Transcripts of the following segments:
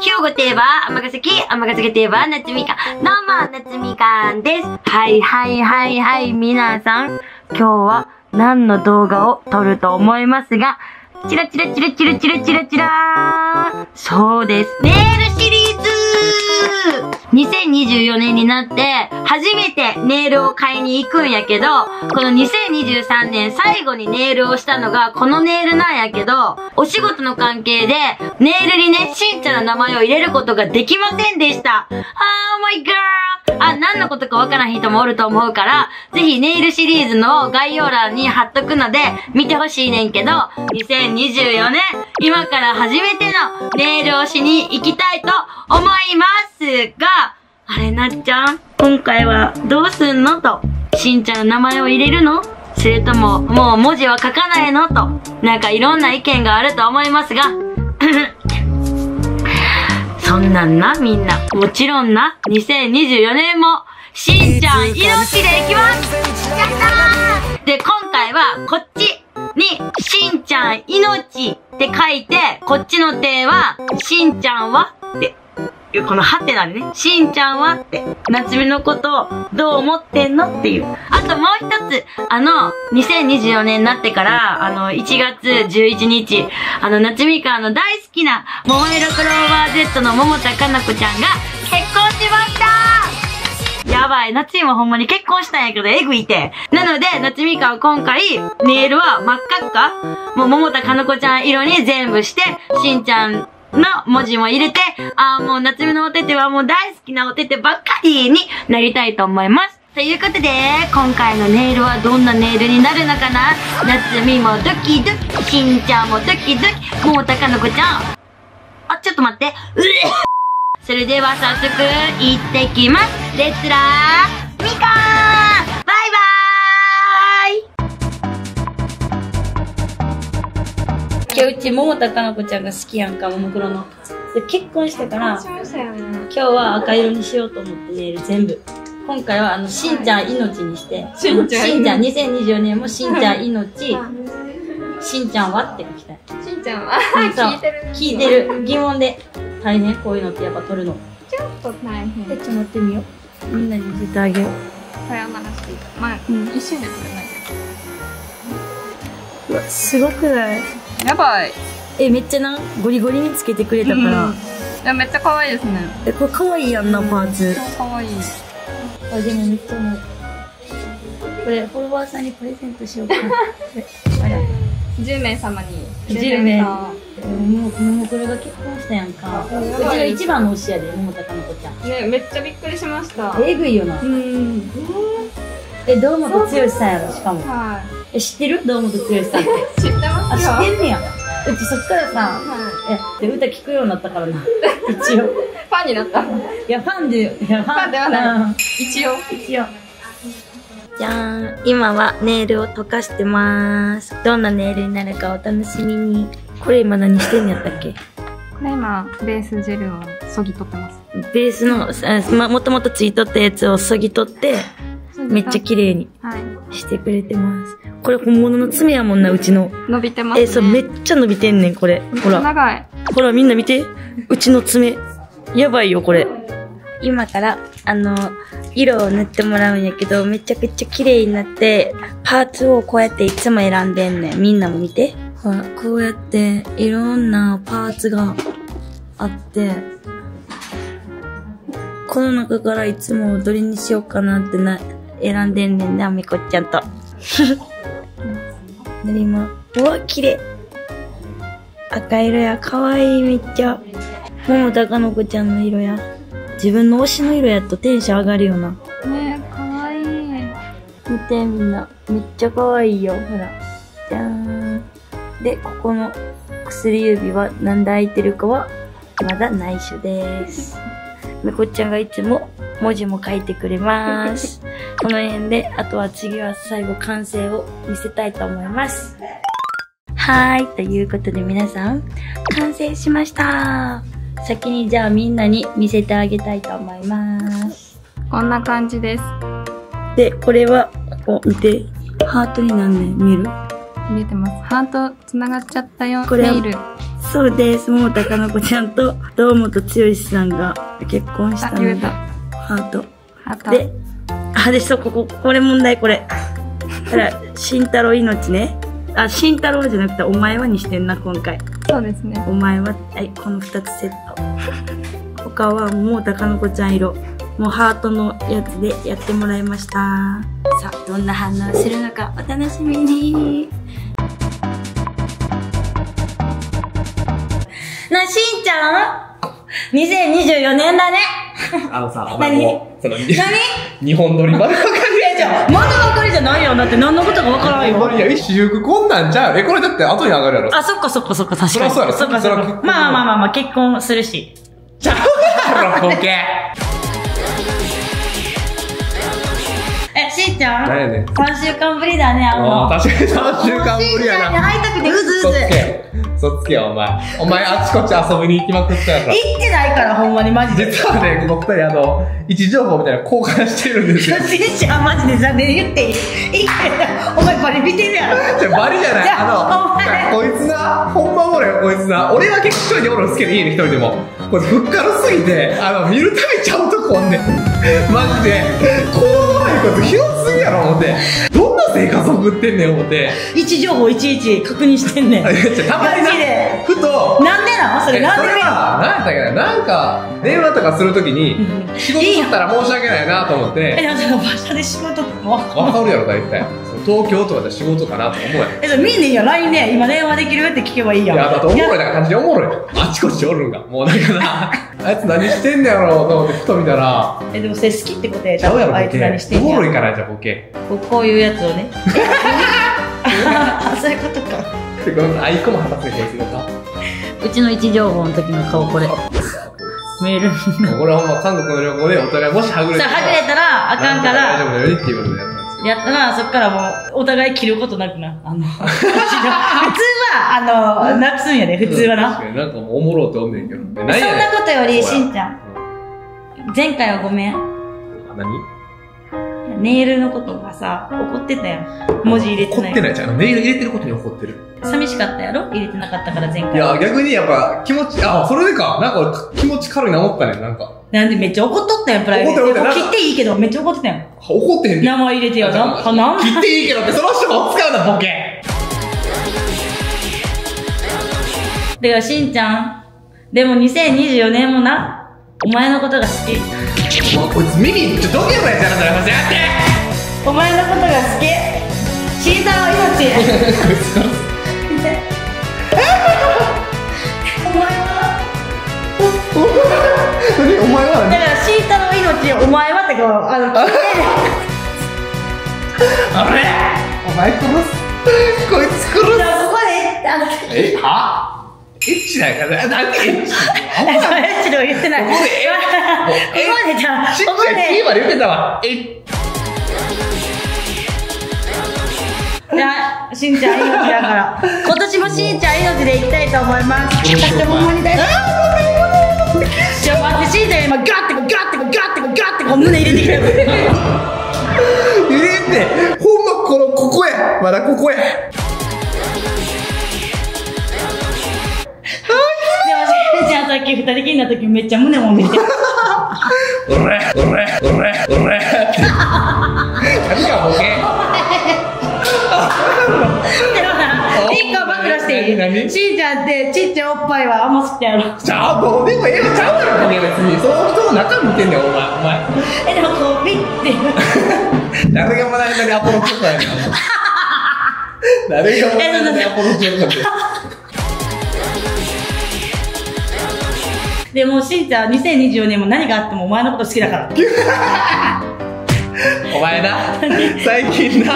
兵庫といえば、尼崎、尼崎といえば、夏みかん。どうも、夏みかんです。はいはいはいはい、皆さん。今日は何の動画を撮ると思いますが、チラチラチラチラチラチラチラーそうです。ネイルシリーズ !2024 年になって、初めてネイルを買いに行くんやけど、この2023年最後にネイルをしたのがこのネイルなんやけど、お仕事の関係で、ネイルにね、しんちゃんの名前を入れることができませんでした。Oh my god! あ、何のことかわからん人もおると思うから、ぜひネイルシリーズの概要欄に貼っとくので、見てほしいねんけど、2024年、今から初めてのネイルをしに行きたいと思いますが、あれなっちゃん、今回はどうすんのと、しんちゃんの名前を入れるの？それとも、もう文字は書かないの？と、なんかいろんな意見があると思いますが、そんなんな、みんな。もちろんな、2024年も、しんちゃん命でいきます。やったー。で、今回は、こっちに、しんちゃん命って書いて、こっちの手は、しんちゃんはって、このハテナでね、しんちゃんはって、夏美のことをどう思ってんのっていう。あともう一つ、あの、2024年になってから、あの、1月11日、あの、夏美かの大好きな、桃色クローバー Z の桃田かな子ちゃんが結婚しましたやばい、夏美もほんまに結婚したんやけど、えぐいて。なので、夏美かは今回、ネイルは真っ赤っか？もう桃田かな子ちゃん色に全部して、しんちゃんの文字も入れて、ああ、もう夏美のお手手はもう大好きなお手手ばっかりになりたいと思います。ということで、今回のネイルはどんなネイルになるのかな？夏美もドキドキ、しんちゃんもドキドキ、もうたかのこちゃん。あ、ちょっと待って。うえそれでは早速、行ってきます。レッツラー、みかー今日うち桃田かな子ちゃんが好きやんか、ももクロの。で結婚してから。今日は赤色にしようと思ってネイル全部。今回はあの、しんちゃん命にして、しんちゃんしんちゃん、2024年もしんちゃん命、しんちゃんはって書きたい。しんちゃんは？聞いてる。聞いてる。疑問で。大変？こういうのってやっぱ取るの。ちょっと大変。え、ちょっと待ってみよう。みんなに見せてあげよう。さよならしていいまあ、うん、一瞬で取れないうわ、すごくない？やばい。え、めっちゃな、ゴリゴリにつけてくれたから。うんいや、めっちゃ可愛いですね。え、これ可愛いやんな、パーツ。超可愛い。あ、でもめっちゃもう。これ、フォロワーさんにプレゼントしようかな。あら。10名様にプレ10名。もう、ももクロが結婚したやんか。うちが一番の推しやで、桃田かな子ちゃん。ね、めっちゃびっくりしました。えぐいよな。うん。え、堂本剛さんやろ、しかも。はえ、知ってる？堂本剛さんって。い。知ってんねや。うちそっからさ、はえ、で歌聞くようになったからな。一応。い。ファンになった？いや、ファンで、いや、フファンではないうん一応。一応。じゃーん。今はネイルを溶かしてまーす。どんなネイルになるかお楽しみに。これ今何してんのやったっけ？これ今、ベースジェルをそぎ取ってます。ベースの、あま、もともとついとったやつをそぎ取って、めっちゃ綺麗にはい。してくれてます。これ本物の爪やもんな、うちの。伸びてますね。え、そう、めっちゃ伸びてんねん、これ。ほら。長い。ほら、みんな見て。うちの爪。やばいよ、これ。今から、あの、色を塗ってもらうんやけど、めちゃくちゃ綺麗になって、パーツをこうやっていつも選んでんねん。みんなも見て。ほら、こうやって、いろんなパーツがあって、この中からいつもどれにしようかなってな、選んでんねんな、みこちゃんと。塗りま、うわ、綺麗。赤色や、かわいい、めっちゃ。桃高の子ちゃんの色や。自分の推しの色やとテンション上がるよな。ねえかわいい。見てみんな。めっちゃかわいいよ。ほら。じゃーん。で、ここの薬指は何で開いてるかはまだ内緒です。めこちゃんがいつも文字も書いてくれます。この辺で、あとは次は最後完成を見せたいと思います。はーい。ということで皆さん、完成しました。先にじゃあみんなに見せてあげたいと思います。こんな感じです。で、これは、ここ見て、ハートになんねん見える？見えてます。ハート繋がっちゃったよ。これル。そうです。もうたかのこちゃんと堂本剛さんが結婚したあ、ので、言えた。ハート。で、あ、で、そう、ここ、これ問題、これ。だから、慎太郎命ね。あ、慎太郎じゃなくて、お前はにしてんな、今回。そうですね。お前は、はい、この二つセット。他はもうたかのこちゃん色。もうハートのやつでやってもらいました。さあ、どんな反応するのかお楽しみに。な、しんちゃん？?2024 年だね。あのさ、お前何もう、その、何？日本撮りまだわかんないじゃん。まだわかりじゃないよ。だって何のことかわからんよ。いや、私服こんなんじゃう。え、これだって後に上がるやろ。あ、そっかそっかそっか、確かに。そりゃそうやろそっかそっかまあまあまあまあ、結婚するし。ちゃうやろ、ボケ。ちゃん何やねん。3週間ぶりだね、ああの。あ、確かに3週間ぶりやな。会いたくてうずうず。そっつ行っけ。よ、お前。お前、あちこち遊びに行きまくったやから。てないから、ほんまにマジで。実はね、この二人、あの、位置情報みたいなの交換してるんですよ。しんちゃんマジでさ、ね、言っていいいいからお前バリ見てるやろ。じゃ、バリじゃないじゃあお前あの、こいつな、ほんまおもろいよ、こいつな。俺は結構一人でおるの好きで、家で一人でも。こいつふっからすぎて、あの、見るたびちゃうとこおんねん。マジで。このおもろいこいつ広すぎやろ、思って。どんな生活送ってんねん、思って。位置情報いちいち確認してんねん。たまにな、ふと、なんでなん？それえなんでなん？やったっけな、なんか、電話とかするときに、仕事しったら申し訳ないなと思っえ、て、でもその場所で仕事もわかるやろ、大体。東京とかで仕事かなと思うやん。え、それ見んねんや、LINE で、今電話できるって聞けばいいやん。いや、だっておもろいやな感じでおもろい。あちこちおるんが。もうだから、あいつ何してんねやろうと思ってふと見たら、え、でもそれ好きってことやちゃうやろ、あい。つ何してんおもろやいからじゃ、ボケ。こうこういうやつをね。あそういうことか。てか、アイコも果たせへんするか。うちの位置情報の時の顔これ。メール。これはほんま韓国の旅行でお互いもしはぐれさあ、はぐれたらあかんか大ら、丈夫だよねっていうことでやったんですよ。やったら、そっからもう、お互い着ることなくな。あの、普通は、あの、なくすんやで、普通はな。確かになんかもうおもろうっておんねんけど。そんなことより、しんちゃん、前回はごめん。何？ネイルのことがさ、怒ってたやん。文字入れてない。怒ってないじゃん。ネイル入れてることに怒ってる。寂しかったやろ？入れてなかったから前回。いや、逆にやっぱ気持ち、あ、それでか。なんか俺気持ち軽いな思ったねん、なんか。なんでめっちゃ怒っとったやん、プライベート。怒って切っていいけど、めっちゃ怒ってたやん。怒ってへんねん。名前入れてよな。はなん切っていいけどって、その人も使うな、ボケ。だからしんちゃん、でも2024年もな、お前のことが好き。もうこいつ耳、ちょ、どけばやつやな、やって。お前のことが好き。しんさんは命。こいつお前は、何お前は？何だからしんたの命、お前はってこう、あの、あれ？お前殺す？こいつ殺じゃあここで、あの、す。え、は？エッチだから、なんでエッチえ、それちょっと言ってない。ここでえここでじゃあ、ちっここちゃいキーで、まで言ってたわ。え、じゃあ、しんちゃん命だから。今年もしんちゃん命でいきたいと思います。だってほんまに大好き。ちょ、待って、しんちゃん今ガッてこう、ガッてこう、ガッてこう、ガッてこう、胸入れてきてる。でも、入れんねほんまこの、ここや。まだここや。しんちゃんさっき二人きりの時めっちゃ胸もんでて。おれ、おれ、おれ、おれ。何がボケでもな、一個暴露してい何何？いしんちゃんってちっちゃいおっぱいは甘すぎてやろ。じゃあ、どうでもええのちゃうやろ、ボケ別に。その人の中見てんねん、お前。お前。え、でもこう、ピッて。誰がまだ間にアポロチョコやねん。誰がまだ間にアポロチョコやねでもしんちゃん2024年も何があってもお前のこと好きだから。お前な、最近な、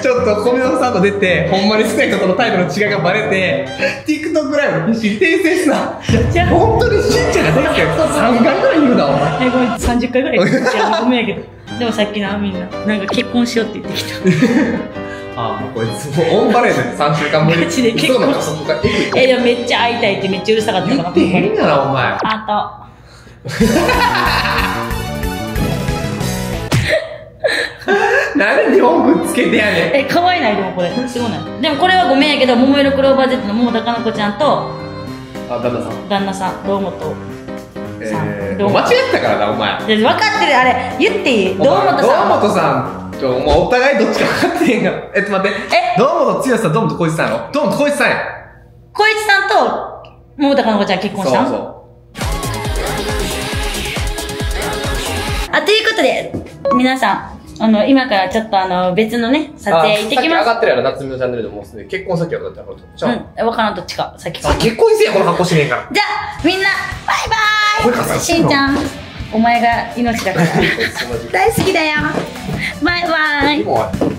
ちょっと小宮さんと出て、ほんまに好きな人との態度の違いがバレて、TikTok ライブの必死に訂正すな。じゃあ本当にしんちゃんが大好きや3回ぐらい言うな、お前。え、ごめん、30回ぐらい言う ごめんやけど。でもさっきな、みんな、なんか結婚しようって言ってきた。ああ、もうこいつ、もうオンバレードで3週間ぶり。マジで結構嘘の加速がえぐい。え、でもめっちゃ会いたいってめっちゃうるさかったから。言ってへんがな、お前。あ何 なんで日本語つけてやねん。え、可愛いないでもこれ。すごない。でもこれはごめんやけど、桃色クローバー Z の桃田かな子ちゃんと、あ、旦那さん。旦那さん、堂本。えー、間違ってたからな、お前。で分かってる、あれ、言っていい？堂本さん。堂本さんと、もうお互いどっちか分かってへんから。えっと待って。え？堂本剛さん、堂本光一さんやろ堂本光一さんや。小一さんと、桃田かな子ちゃん結婚したん？そうそあ、ということで、皆さん、あの、今からちょっとあの、別のね、撮影行ってきさっき上ます。がってるやろ、夏美のチャンネルでもうすでに結婚先はだってあるじゃん。うん、わからんどっちか、さっきかう。あ、結婚せや、この格好しねえから。じゃあ、みんな、バイバイこれかしんちゃん、お前が命だから。大好きだよ。バイバイもう